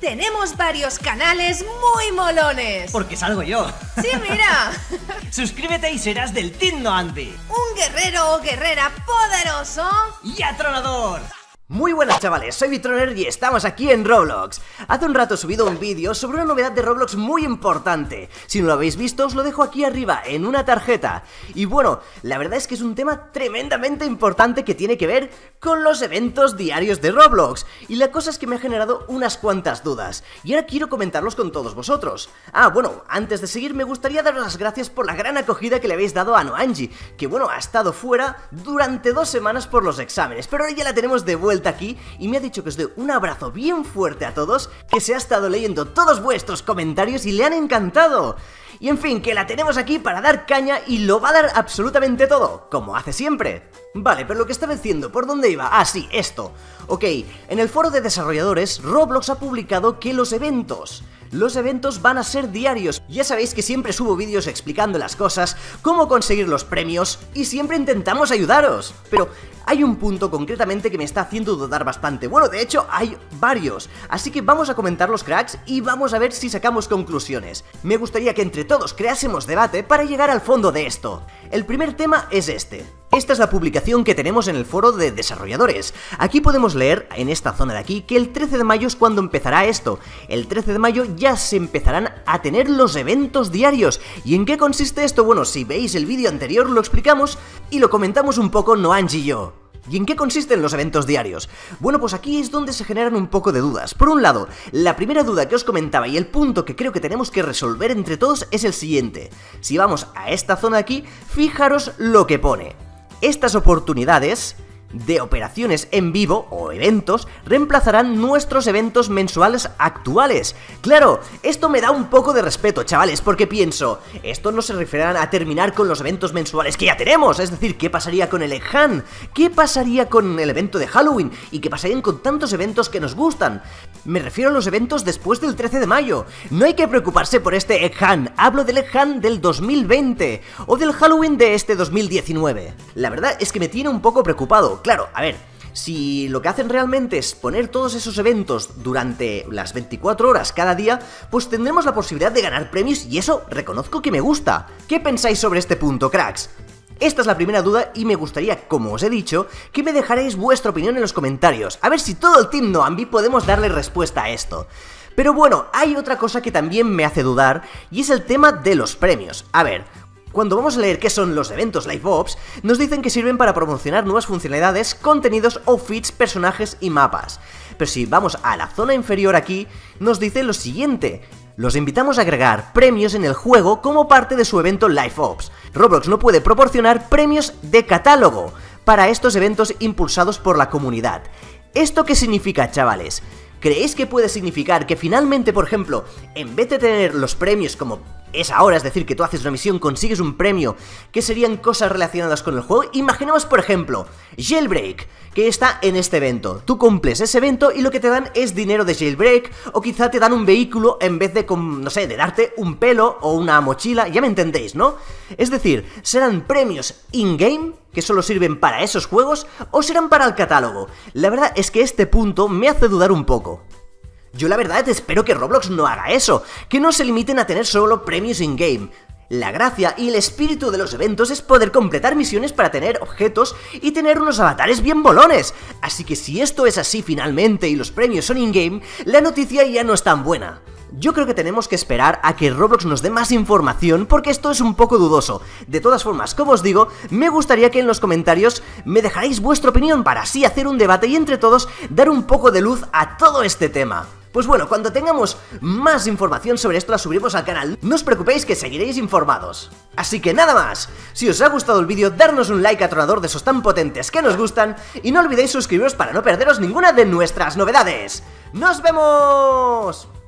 Tenemos varios canales muy molones. Porque salgo yo. Sí, mira. Suscríbete y serás del Team Andy. Un guerrero o guerrera poderoso y atronador. Muy buenas chavales, soy Bitroner y estamos aquí en Roblox. Hace un rato he subido un vídeo sobre una novedad de Roblox muy importante. Si no lo habéis visto os lo dejo aquí arriba, en una tarjeta. Y bueno, la verdad es que es un tema tremendamente importante que tiene que ver con los eventos diarios de Roblox. Y la cosa es que me ha generado unas cuantas dudas. Y ahora quiero comentarlos con todos vosotros. Ah, bueno, antes de seguir me gustaría daros las gracias por la gran acogida que le habéis dado a Noanji Que bueno, ha estado fuera durante dos semanas por los exámenes Pero ahora ya la tenemos de vuelta aquí y me ha dicho que os dé un abrazo bien fuerte a todos, que se ha estado leyendo todos vuestros comentarios y le han encantado. Y en fin, que la tenemos aquí para dar caña y lo va a dar absolutamente todo, como hace siempre. Vale, pero lo que estaba diciendo, ¿por dónde iba? Ah, sí, esto. Ok, en el foro de desarrolladores, Roblox ha publicado que los eventos los eventos van a ser diarios. Ya sabéis que siempre subo vídeos explicando las cosas, cómo conseguir los premios y siempre intentamos ayudaros. Pero hay un punto concretamente que me está haciendo dudar bastante. Bueno, de hecho, hay varios. Así que vamos a comentar los cracks y vamos a ver si sacamos conclusiones. Me gustaría que entre todos creásemos debate para llegar al fondo de esto. El primer tema es este. Esta es la publicación que tenemos en el foro de desarrolladores. Aquí podemos leer, en esta zona de aquí, que el 13 de mayo es cuando empezará esto. El 13 de mayo ya se empezarán a tener los eventos diarios. ¿Y en qué consiste esto? Bueno, si veis el vídeo anterior lo explicamos y lo comentamos un poco Noanji y yo. ¿Y en qué consisten los eventos diarios? Bueno, pues aquí es donde se generan un poco de dudas. Por un lado, la primera duda que os comentaba y el punto que creo que tenemos que resolver entre todos es el siguiente. Si vamos a esta zona aquí, fijaros lo que pone. Estas oportunidades de operaciones en vivo o eventos reemplazarán nuestros eventos mensuales actuales. Claro, esto me da un poco de respeto, chavales, porque pienso, esto no se referirá a terminar con los eventos mensuales que ya tenemos, es decir, ¿qué pasaría con el Egg ¿Qué pasaría con el evento de Halloween? ¿Y qué pasarían con tantos eventos que nos gustan? Me refiero a los eventos después del 13 de mayo. No hay que preocuparse por este Egg hablo del Egg del 2020 o del Halloween de este 2019. La verdad es que me tiene un poco preocupado, claro, a ver, si lo que hacen realmente es poner todos esos eventos durante las 24 horas cada día, pues tendremos la posibilidad de ganar premios y eso reconozco que me gusta. ¿Qué pensáis sobre este punto, cracks? Esta es la primera duda y me gustaría, como os he dicho, que me dejaréis vuestra opinión en los comentarios, a ver si todo el Team Noambi podemos darle respuesta a esto. Pero bueno, hay otra cosa que también me hace dudar, y es el tema de los premios. A ver, cuando vamos a leer qué son los eventos Live Ops, nos dicen que sirven para promocionar nuevas funcionalidades, contenidos o feeds, personajes y mapas. Pero si vamos a la zona inferior aquí, nos dice lo siguiente. Los invitamos a agregar premios en el juego como parte de su evento Live Ops. Roblox no puede proporcionar premios de catálogo para estos eventos impulsados por la comunidad. ¿Esto qué significa, chavales? ¿Creéis que puede significar que finalmente, por ejemplo, en vez de tener los premios como es ahora, es decir, que tú haces una misión, consigues un premio, que serían cosas relacionadas con el juego. Imaginemos, por ejemplo, Jailbreak, que está en este evento. Tú cumples ese evento y lo que te dan es dinero de Jailbreak, o quizá te dan un vehículo en vez de, no sé, de darte un pelo o una mochila, ya me entendéis, ¿no? Es decir, serán premios in-game que solo sirven para esos juegos o serán para el catálogo. La verdad es que este punto me hace dudar un poco. Yo la verdad espero que Roblox no haga eso, que no se limiten a tener solo premios in-game. La gracia y el espíritu de los eventos es poder completar misiones para tener objetos y tener unos avatares bien bolones. Así que si esto es así finalmente y los premios son in-game, la noticia ya no es tan buena. Yo creo que tenemos que esperar a que Roblox nos dé más información porque esto es un poco dudoso. De todas formas, como os digo, me gustaría que en los comentarios me dejarais vuestra opinión para así hacer un debate y entre todos dar un poco de luz a todo este tema. Pues bueno, cuando tengamos más información sobre esto la subiremos al canal, no os preocupéis que seguiréis informados. Así que nada más, si os ha gustado el vídeo, darnos un like atronador de esos tan potentes que nos gustan y no olvidéis suscribiros para no perderos ninguna de nuestras novedades. ¡Nos vemos!